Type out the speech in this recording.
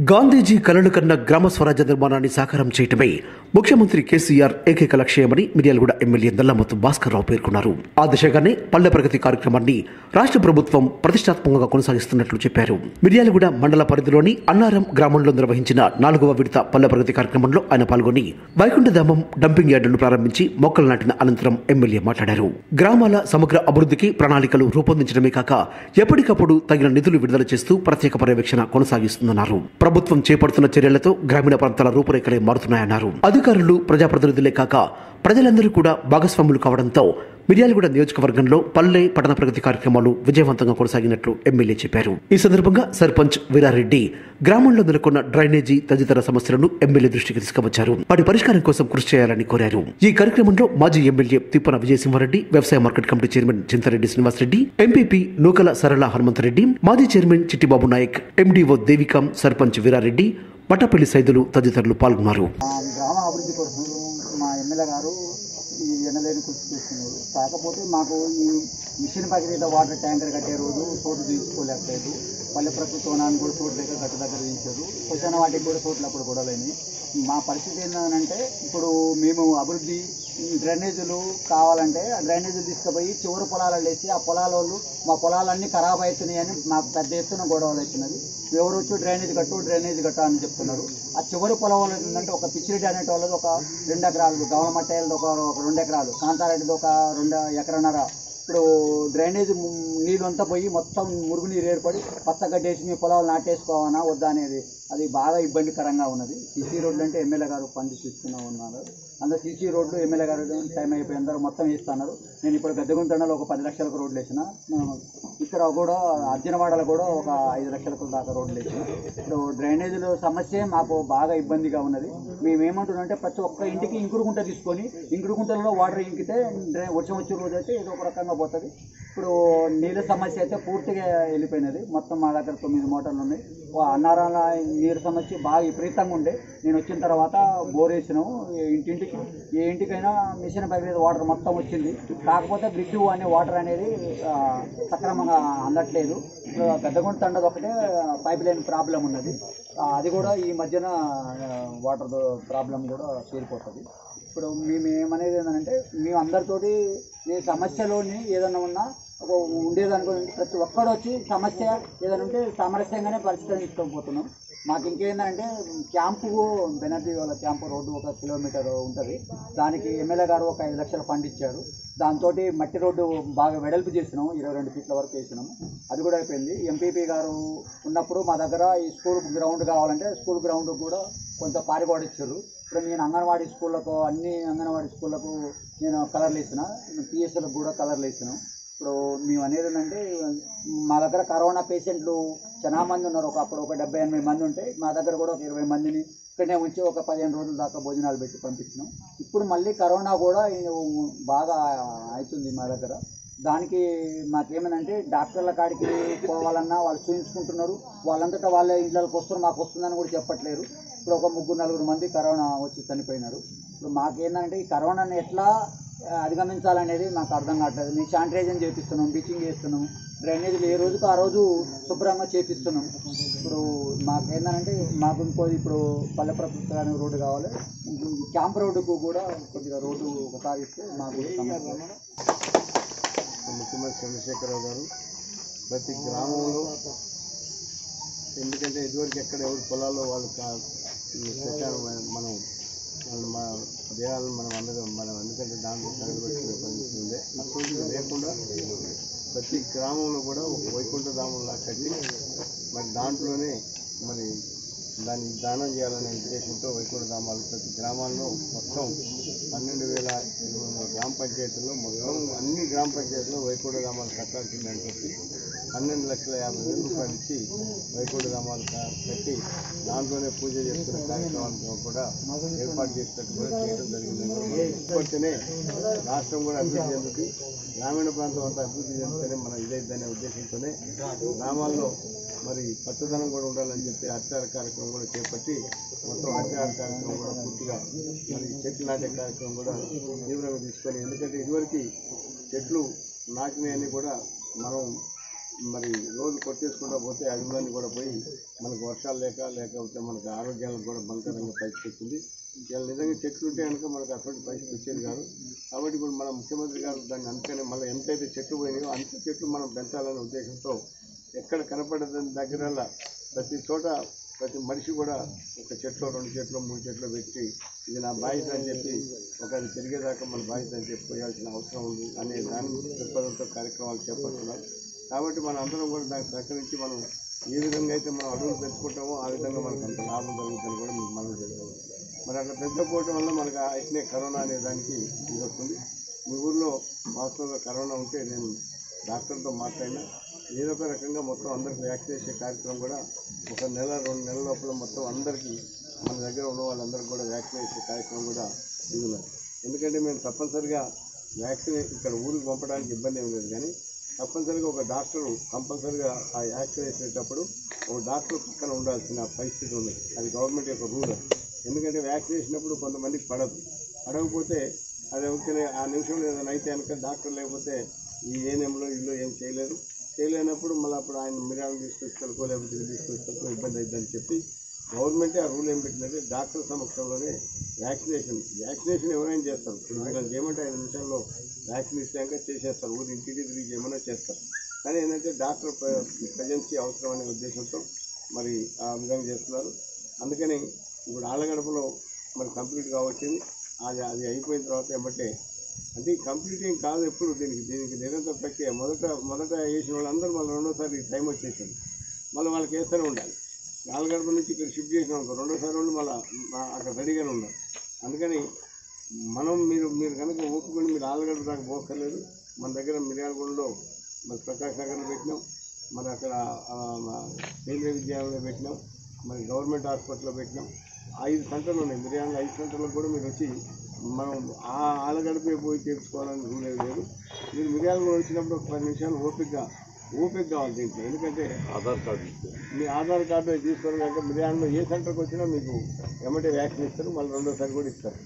గాంధీజీ కలలు కన్న గ్రామ స్వరాజ్య నిర్మాణాన్ని సాకారం చేయటమే ముఖ్యమంత్రి కేసీఆర్ ఏకైక లక్ష్యమని మిర్యాలగూడ ఎమ్మెల్యే నల్లమత్తు భాస్కర్ రావు పేర్కొన్నారు. ఆ దిశగానే పల్లె ప్రగతి కార్యక్రమాన్ని రాష్ట్ర ప్రభుత్వం ప్రతిష్టాత్మకంగా కొనసాగిస్తున్నట్లు చెప్పారు. మిర్యాలగూడ మండల పరిధిలోని అన్నారం గ్రామంలో నిర్వహించిన నాలుగవ విడత పల్లె ప్రగతి కార్యక్రమంలో ఆయన పాల్గొని వైకుంఠధామం డంపింగ్ యార్డును ప్రారంభించి మొక్కలు నాటిన అనంతరం ఎమ్మెల్యే మాట్లాడారు. గ్రామాల సమగ్ర అభివృద్ధికి ప్రణాళికలు రూపొందించడమే కాక ఎప్పటికప్పుడు తగిన నిధులు విడుదల చేస్తూ ప్రత్యేక పర్యవేక్షణ కొనసాగిస్తుందన్నారు. ప్రభుత్వం చేపడుతున్న చర్యలతో గ్రామీణ ప్రాంతాల రూపురేఖలే మారుతున్నాయన్నారు. అధికారులు ప్రజాప్రతినిధులే కాక ప్రజలందరూ కూడా భాగస్వాములు కావడంతో మిర్యాలగూడ నియోజకవర్గంలో పల్లె పట్టణ ప్రగతి కార్యక్రమాలు విజయవంతంగా కొనసాగినట్లు ఎమ్మెల్యే చెప్పారు. ఈ సందర్భంగా సర్పంచ్ వీరారెడ్డి గ్రామంలో నెలకొన్న డ్రైనేజీ తదితర సమస్యలను ఎమ్మెల్యే దృష్టికి తీసుకువచ్చారు. వాటి పరిష్కారం కోసం కృషి చేయాలని కోరారు. ఈ కార్యక్రమంలో మాజీ ఎమ్మెల్యే తిప్పన విజయసింహారెడ్డి వ్యవసాయ market committee chairman Chinta Reddy Srinivasa Reddy MPP Nookala Sarala Hanumantha Reddy మాజీ చైర్మన్ చిట్టిబాబు నాయక్ ఎండీఓ దేవికాం సర్పంచ్ వీరారెడ్డి మట్టపల్లి సైదులు తదితరులు పాల్గొన్నారు. గ్రామ అభివృద్ధి కోసం ఎమ్మెల్యే గారు ఈ ఎనలేని కృషి చేస్తున్నారు. కాకపోతే మాకు ఈ మిషన్ భగీరథ వాటర్ ట్యాంకర్ కట్టే రోజు చోటు తీసుకోలేకపోలేదు పల్లె ప్రభుత్వానికి కూడా చోటు దగ్గర గట్టు దగ్గర తీయించారు వచ్చిన వాటికి కూడా చోట్ల అప్పుడు గొడవలేని మా పరిస్థితి ఏంటంటే ఇప్పుడు మేము అభివృద్ధి డ్రైనేజీలు కావాలంటే ఆ డ్రైనేజీలు తీసుకుపోయి చివరి పొలాలలో వేసి ఆ పొలాల వాళ్ళు మా పొలాలన్నీ ఖరాబ్ అవుతున్నాయని మాకు పెద్ద ఎత్తున గొడవలు అవుతున్నది. ఎవరు వచ్చి డ్రైనేజ్ కట్టు డ్రైనేజ్ కట్టు అని చెప్తున్నారు. ఆ చివరి పొలం ఏంటంటే ఒక పిచ్చిరెడ్డి అనే వాళ్ళది ఒక రెండు ఎకరాలు గవనమట్టేది ఒక ఒక రెండు ఎకరాలు కాంతారెడ్డిది ఒక రెండు ఎకరన్నర. ఇప్పుడు డ్రైనేజ్ నీళ్ళంతా నీళ్ళు అంతా పోయి మొత్తం మురుగునీరు ఏర్పడి పచ్చగడ్డేసి మీ పొలాలు నాటేసుకోవాలా వద్దా అనేది. అది బాగా ఇబ్బందికరంగా ఉన్నది. సీసీ రోడ్లు అంటే ఎమ్మెల్యే గారు పని తీసుకున్నా ఉన్నారు. అంత సీసీ రోడ్లు ఎమ్మెల్యే గారు టైం అయిపోయి అందరూ మొత్తం వేస్తున్నారు. నేను ఇప్పుడు గద్దెగుంటలో ఒక పది లక్షలకు రోడ్లు వేసిన. ఇక్కడ కూడా అర్జునవాడలో కూడా ఒక ఐదు లక్షలకు దాకా రోడ్లు వేసిన. ఇప్పుడు డ్రైనేజీల సమస్య మాకు బాగా ఇబ్బందిగా ఉన్నది. మేము ఏమంటున్నామంటే ప్రతి ఒక్క ఇంటికి ఇంకుడు గుంట తీసుకొని ఇంకుడు గుంటలలో వాటర్ ఇంకితే డ్రై- వర్షం వచ్చే రోజు అయితే ఏదో ఒక రకంగా పోతుంది. ఇప్పుడు నీళ్ళ సమస్య అయితే పూర్తిగా వెళ్ళిపోయినది. మొత్తం మా దగ్గర తొమ్మిది మోటార్లు ఉన్నాయి. అన్నారాల నీరు సమస్య బాగా విపరీతంగా ఉండే. నేను వచ్చిన తర్వాత బోర్ వేసినాము ఇంటింటికి ఏ ఇంటికైనా మిషన్ పైన వాటర్ మొత్తం వచ్చింది. కాకపోతే బ్రిడ్జ్ అనే వాటర్ అనేది సక్రమంగా అందట్లేదు. పెద్దగుంట తండది ఒకటే పైప్ లైన్ ప్రాబ్లం ఉన్నది. అది కూడా ఈ మధ్యన వాటర్ ప్రాబ్లం కూడా తీరిపోతుంది ఇప్పుడు మేము ఏమనేది ఏంటంటే మేము అందరితోటి ఏ సమస్యలోని ఏదైనా ఉన్నా ఒక ఉండేదనుకో ప్రతి ఒక్కడు వచ్చి సమస్య ఏదైనా ఉంటే సామరస్యంగానే పరిష్కరించుకోకపోతున్నాం. మాకు ఇంకేందంటే క్యాంపు బెనర్జీ వాళ్ళ క్యాంపు రోడ్డు ఒక కిలోమీటర్ ఉంటుంది. దానికి ఎమ్మెల్యే గారు ఒక ఐదు లక్షలు ఫండ్ ఇచ్చారు. దాంతో మట్టి రోడ్డు బాగా వెడల్పు చేసినాం ఇరవై రెండు ఫీట్ల వరకు వేసినాము అది కూడా అయిపోయింది. ఎంపీపీ గారు ఉన్నప్పుడు మా దగ్గర ఈ స్కూల్ గ్రౌండ్ కావాలంటే స్కూల్ గ్రౌండ్ కూడా కొంత పారిబాడు ఇప్పుడు నేను అంగన్వాడీ స్కూళ్ళకు అన్ని అంగన్వాడీ స్కూళ్ళకు నేను కలర్లు వేసిన పిఎస్ఎల్కి కూడా కలర్లు వేసినాం. ఇప్పుడు మేము అనేది ఏంటంటే మా దగ్గర కరోనా పేషెంట్లు చాలా మంది ఉన్నారు. ఒక అప్పుడు ఒక డెబ్బై ఎనభై మంది ఉంటే మా దగ్గర కూడా ఒక ఇరవై మందిని ఇక్కడనే ఉంచి ఒక పదిహేను రోజుల దాకా భోజనాలు పెట్టి పంపించినాం. ఇప్పుడు మళ్ళీ కరోనా కూడా బాగా అవుతుంది మా దగ్గర. దానికి మాకేమనంటే డాక్టర్ల కాడికి పోవాలన్నా వాళ్ళు చూపించుకుంటున్నారు వాళ్ళంతటా వాళ్ళ ఇళ్ళకి వస్తున్నారు మాకు వస్తుందని కూడా చెప్పట్లేరు. ఇప్పుడు ఒక ముగ్గురు నలుగురు మంది కరోనా వచ్చి చనిపోయినారు. ఇప్పుడు మాకేందంటే ఈ కరోనాని ఎట్లా అధిగమించాలనేది మాకు అర్థం కావట్లేదు. మేము శానిటైజర్ చేపిస్తున్నాం బ్లీచింగ్ చేస్తున్నాం. డ్రైనేజీలు ఏ రోజుకు ఆ రోజు శుభ్రంగా చేపిస్తున్నాం. ఇప్పుడు మాకు ఏంటంటే మాకు ఇంకోది ఇప్పుడు పల్లె ప్రభుత్వానికి రోడ్డు కావాలి. క్యాంప్ రోడ్డుకు కూడా కొద్దిగా రోడ్డు ఒకసారి ఇస్తే మాకు ముఖ్యమంత్రి చంద్రశేఖరరావు గారు ప్రతి గ్రామంలో ఎందుకంటే ఇదివరకు ఎక్కడ ఎవరి పొలాల్లో వాళ్ళు కా- మనం వాళ్ళు మా దేహాలను మనం అందరం మనం ఎందుకంటే దాంట్లో తగలబెట్టుకునే పరిస్థితి అటువంటి లేకుండా ప్రతి గ్రామంలో కూడా ఒక వైకుంఠధామంలా కట్టి మరి దాంట్లోనే మరి దాన్ని దానం చేయాలనే ఉద్దేశంతో వైకుంఠ ధామాలు ప్రతి గ్రామాల్లో మొత్తం పన్నెండు వేల ఇరవై వందల గ్రామ పంచాయతీల్లో మొత్తం అన్ని గ్రామ పంచాయతీల్లో వైకుంఠ ధామాలు కట్టాల్సిందని చెప్పి పన్నెండు లక్షల యాభై వేల రూపాయలు ఇచ్చి వైకుంఠ ధామాలు కట్టి దాంట్లోనే పూజ చేసుకునే కార్యక్రమాలను కూడా ఏర్పాటు చేసినట్టు కూడా చేయడం జరిగింది. ఇప్పటినే రాష్ట్రం కూడా అభివృద్ధి చెందుతుంది. గ్రామీణ ప్రాంతం అంతా అభివృద్ధి చెందితేనే మనం ఇదైద్దనే ఉద్దేశంతోనే గ్రామాల్లో మరి పచ్చదనం కూడా ఉండాలని చెప్పి హరితార కార్యక్రమం కూడా చేపట్టి మొత్తం హరితార కార్యక్రమం కూడా పూర్తిగా మరి చెట్లు నాటే కార్యక్రమం కూడా తీవ్రంగా తీసుకొని ఎందుకంటే ఇదివరకు చెట్లు నాటినవన్నీ కూడా మనం మరి రోజు కొట్టేసుకుంటూ పోతే అడవులన్నీ కూడా పోయి మనకు వర్షాలు లేక లేకపోతే మనకు ఆరోగ్యాలకు కూడా బలకరంగా పరిస్థితి వచ్చింది. ఇలా నిజంగా చెట్లు ఉంటే కనుక మనకు అటువంటి పరిస్థితి వచ్చేది కాదు. కాబట్టి ఇప్పుడు మన ముఖ్యమంత్రి గారు దాన్ని అందుకనే మళ్ళీ ఎంతైతే చెట్లు పోయినాయో అంత చెట్లు మనం పెంచాలనే ఉద్దేశంతో ఎక్కడ కనపడదని దగ్గరల్లా ప్రతి చోట ప్రతి మనిషి కూడా ఒక చెట్లు రెండు చెట్లు మూడు చెట్లు పెట్టి ఇది నా బాధ్యత అని చెప్పి ఒక అది పెరిగేదాకా మన బాధ్యత అని చెప్పి పోయాల్సిన అవసరం ఉంది అనే దాని దృక్పథంతో కార్యక్రమాలు చేపడుతున్నారు. కాబట్టి మన అందరం కూడా దానికి సహకరించి మనం ఏ విధంగా అయితే మనం అడుగులు పెంచుకుంటామో ఆ విధంగా మనకు అంత లాభం జరుగుతుందని కూడా మీకు మనం తెలియదు మరి అట్లా పెంచకపోవటం వల్ల మనకు ఇట్నే కరోనా అనే దానికి ఇది వస్తుంది. మీ ఊర్లో వాస్తవంగా కరోనా ఉంటే నేను డాక్టర్తో మాట్లాడినా. ఏదో ఒక రకంగా మొత్తం అందరికి వ్యాక్సినేషన్ కార్యక్రమం కూడా ఒక నెల రెండు నెలల లోపల మొత్తం అందరికీ మన దగ్గర ఉన్న వాళ్ళందరికీ కూడా వ్యాక్సినేషన్ కార్యక్రమం కూడా ఇస్తున్నారు ఎందుకంటే మేము తప్పనిసరిగా వ్యాక్సినే ఇక్కడ ఊరికి పంపడానికి ఇబ్బంది ఏమి లేదు కానీ తప్పనిసరిగా ఒక డాక్టరు కంపల్సరిగా ఆ వ్యాక్సిన్ వేసేటప్పుడు ఒక డాక్టర్ పక్కన ఉండాల్సిన పరిస్థితి ఉంది. అది గవర్నమెంట్ యొక్క రూల్. ఎందుకంటే వ్యాక్సిన్ వేసినప్పుడు కొంతమందికి పడదు. పడకపోతే అది ఓకే ఆ నిమిషంలో ఏదైనా అయితే కనుక డాక్టర్ లేకపోతే ఈ ఏనేంలో ఇల్లు ఏం చేయలేరు. చేయలేనప్పుడు మళ్ళీ అప్పుడు ఆయన మిరాలు తీసుకొచ్చుకోలేకో లేకపోతే తీసుకొచ్చి ఇబ్బంది అవుతుందని చెప్పి గవర్నమెంటే ఆ రూల్ ఏం పెట్టిందంటే డాక్టర్ సమక్షంలోనే వ్యాక్సినేషన్. వ్యాక్సినేషన్ ఎవరైనా చేస్తారు. ఇప్పుడు చేయమంటే ఐదు నిమిషాల్లో వ్యాక్సిన్ ఇచ్చాక చేసేస్తారు. ఊరి ఇంటికి తిరిగి చేయమన్నా చేస్తారు. కానీ ఏంటంటే డాక్టర్ ప్రజెన్సీ అవసరం అనే ఉద్దేశంతో మరి ఆ విధంగా చేస్తున్నారు. అందుకని ఇప్పుడు ఆళ్ళగడపలో మరి కంప్లీట్ కావచ్చింది. అది అది అయిపోయిన తర్వాత ఏమంటే అంటే కంప్లీట్ ఏం కాదు ఎప్పుడు. దీనికి దీనికి నిరంతర ప్రక్రియ. మొదట మొదట వేసిన వాళ్ళందరూ మళ్ళీ రెండోసారి టైం వచ్చేసింది. మళ్ళీ వాళ్ళకి వేస్తూనే ఉండాలి. నాలుగడప నుంచి ఇక్కడ షిఫ్ట్ చేసినాం రెండోసారి వాళ్ళు మళ్ళీ అక్కడ రెడీగానే ఉన్నారు. అందుకని మనం మీరు మీరు కనుక ఓపుకొని మీరు ఆలగడ్డ దాకా పోక్కర్లేదు. మన దగ్గర మిర్యాలగూడలో మరి ప్రకాష్ నగర్లో పెట్టినాం. మరి అక్కడ కేంద్రీయ విద్యాలయంలో పెట్టినాం. మరి గవర్నమెంట్ హాస్పిటల్లో పెట్టినాం. ఐదు సెంటర్లు ఉన్నాయి. మిర్యాల ఐదు సెంటర్లకు కూడా మీరు వచ్చి మనం ఆ ఆలగడపే పోయి చేర్చుకోవాలని రూల్ లేదు. మీరు మిర్యాలగూడ వచ్చినప్పుడు ఒక పది నిమిషాలు ఓపికగా ఓపిక కావాలి దీంట్లో. ఎందుకంటే ఆధార్ కార్డు మీ ఆధార్ కార్డు తీసుకొని కనుక మిర్యాలలో ఏ సెంటర్కి వచ్చినా మీకు ఎమ్మటే వ్యాక్సిన్ ఇస్తారు మళ్ళీ రెండోసారి కూడా ఇస్తారు.